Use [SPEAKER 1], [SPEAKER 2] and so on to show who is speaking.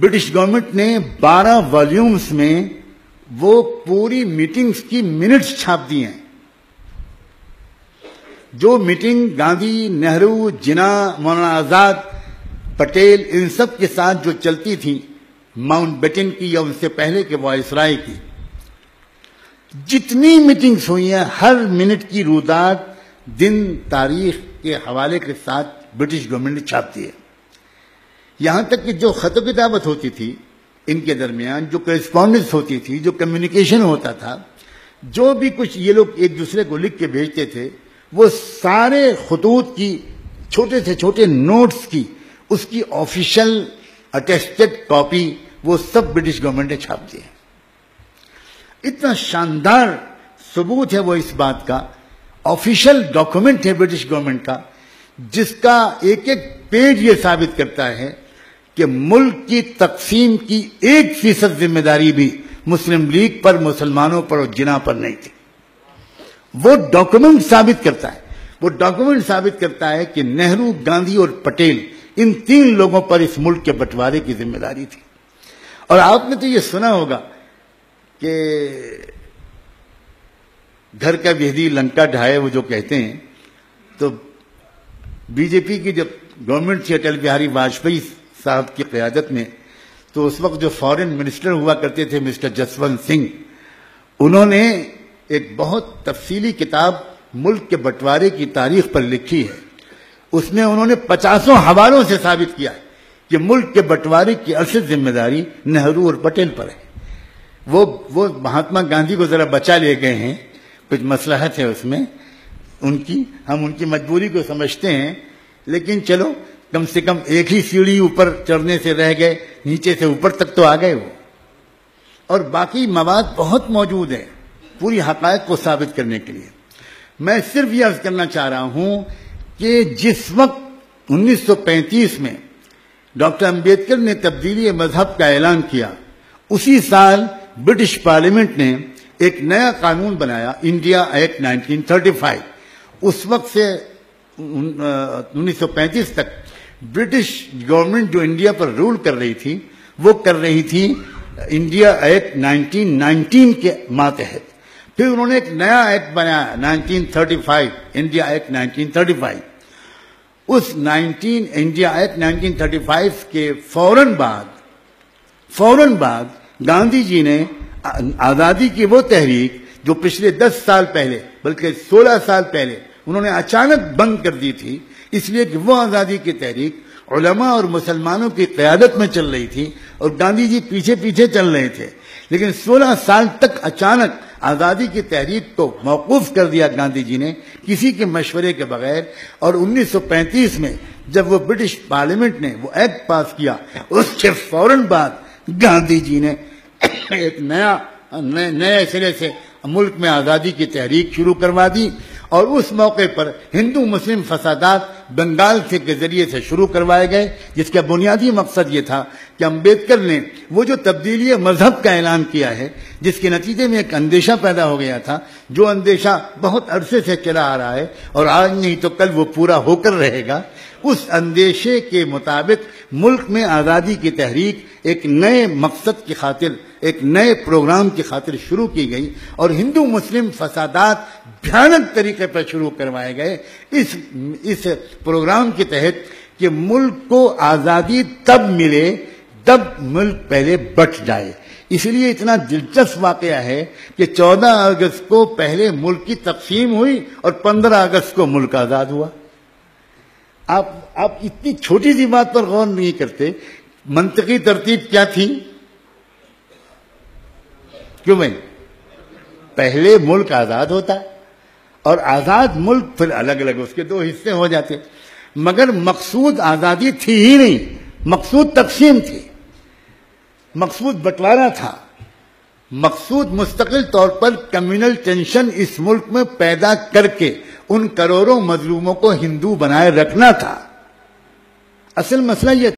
[SPEAKER 1] British government نے بارہ volumes میں وہ پوری میٹنگز کی منٹس چھاپ دی ہیں۔ جو میٹنگ گاندھی، نہرو جنا مولانا آزاد، پٹیل، ان سب کے ساتھ جو چلتی تھی، ماؤنٹ بیٹن کی یا ان سے پہلے کے وائس رائے کی۔ جتنی میٹنگز ہوئی ہیں، ہر منٹ کی رودات دن، تاریخ کے حوالے کے ساتھ برٹش گورنمنٹ نے چھاپ دی ہے۔ یہاں تک کہ جو خط و کتابت ہوتی تھی، ان کے درمیان جو کرسپونڈنس ہوتی تھی، جو کمیونیکیشن ہوتا تھا، جو بھی کچھ یہ لوگ ایک دوسرے کو لکھ کے بھیجتے تھے، وہ سارے خطوط کی، چھوٹے سے چھوٹے نوٹس کی، اس کی آفیشل اٹیسٹڈ کاپی وہ سب برٹش گورنمنٹ نے چھاپ دی اتنا شاندار ثبوت ہے وہ اس بات کا آفیشل ڈاکومنٹ ہے برٹش گورنمنٹ کا، جس کا ایک ایک پیج یہ ثابت کرتا ہے کہ ملک کی تقسیم کی ایک فیصد ذمہ داری بھی مسلم لیگ پر، مسلمانوں پر اور جنا پر نہیں تھی۔ وہ ڈاکومنٹ ثابت کرتا ہے، وہ ڈاکومنٹ ثابت کرتا ہے کہ نہرو، گاندھی اور پٹیل ان تین لوگوں پر اس ملک کے بٹوارے کی ذمہ داری تھی۔ اور آپ نے تو یہ سنا ہوگا کہ گھر کا بہدی لنکا ڈھائے وہ جو کہتے ہیں، تو بی جے پی کی جب گورنمنٹ تھی، اٹل بہاری واجپئی صاحب کی قیادت میں، تو اس وقت جو فورن منسٹر ہوا کرتے تھے مسٹر جسونت سنگھ، انہوں نے ایک بہت تفصیلی کتاب ملک کے بٹوارے کی تاریخ پر لکھی ہے۔ اس میں انہوں نے پچاسوں حوالوں سے ثابت کیا ہے کہ ملک کے بٹوارے کی اصل ذمہ داری نہرو اور پٹیل پر ہے۔ وہ وہ مہاتما گاندھی کو ذرا بچا لے گئے ہیں، کچھ مسلحت ہے اس میں۔ ان کی، ہم ان کی مجبوری کو سمجھتے ہیں، لیکن چلو کم سے کم ایک ہی سیڑھی اوپر چڑھنے سے رہ گئے، نیچے سے اوپر تک تو آ گئے وہ۔ اور باقی مواد بہت موجود ہے پوری حقائق کو ثابت کرنے کے لیے۔ میں صرف یہ عرض کرنا چاہ رہا ہوں کہ جس وقت انیس سو پینتیس میں ڈاکٹر امبیڈکر نے تبدیلی مذہب کا اعلان کیا، اسی سال برٹش پارلیمنٹ نے ایک نیا قانون بنایا، India act nineteen thirty five. اس وقت سے انیس سو پینتیس تک برٹش گورنمنٹ جو انڈیا پر رول کر رہی تھی، وہ کر رہی تھی انڈیا ایکٹ نائنٹین نائنٹین کے ماتحت۔ پھر انہوں نے ایک نیا ایکٹ بنایا، nineteen thirty five, India act nineteen thirty five. اس nineteen India act nineteen thirty five کے فوراً بعد فوراً بعد گاندھی جی نے آزادی کی وہ تحریک جو پچھلے دس سال پہلے، بلکہ سولہ سال پہلے انہوں نے اچانک بند کر دی تھی۔ اس لیے کہ وہ آزادی کی تحریک علماء اور مسلمانوں کی قیادت میں چل رہی تھی اور گاندھی جی پیچھے پیچھے چل رہے تھے۔ لیکن سولہ سال تک اچانک آزادی کی تحریک کو موقوف کر دیا گاندھی جی نے کسی کے مشورے کے بغیر اور انیس سو پینتیس میں جب وہ برٹش پارلیمنٹ نے وہ ایکٹ پاس کیا، اس کے فوراً بعد گاندھی جی نے ایک نیا، نئے سرے سے ملک میں آزادی کی تحریک شروع کروا دی۔ اور اس موقع پر ہندو مسلم فسادات بنگال سے کے ذریعے سے شروع کروائے گئے، جس کا بنیادی مقصد یہ تھا کہ امبیدکر نے وہ جو تبدیلی مذہب کا اعلان کیا ہے، جس کے نتیجے میں ایک اندیشہ پیدا ہو گیا تھا، جو اندیشہ بہت عرصے سے چلا آ رہا ہے، اور آج نہیں تو کل وہ پورا ہو کر رہے گا۔ اس اندیشے کے مطابق ملک میں آزادی کی تحریک ایک نئے مقصد کی خاطر، ایک نئے پروگرام کی خاطر شروع کی گئی اور ہندو مسلم فسادات بھیانک طریقے پر شروع کروائے گئے۔ اس اس پروگرام کے تحت کہ ملک کو آزادی تب ملے تب ملک پہلے بٹ جائے۔ اس لیے اتنا دلچسپ واقعہ ہے کہ چودہ اگست کو پہلے ملک کی تقسیم ہوئی اور پندرہ اگست کو ملک آزاد ہوا۔ آپ آپ اتنی چھوٹی سی بات پر غور نہیں کرتے، منطقی ترتیب کیا تھی؟ کیوں بھائی؟ پہلے ملک آزاد ہوتا اور آزاد ملک پھر الگ الگ، اس کے دو حصے ہو جاتے۔ مگر مقصود آزادی تھی ہی نہیں، مقصود تقسیم تھی۔ مقصود بٹوارا تھا۔ مقصود مستقل طور پر کمیونل ٹینشن اس ملک میں پیدا کر کے ان کروڑوں مظلوموں کو ہندو بنائے رکھنا تھا۔ اصل مسئلہ یہ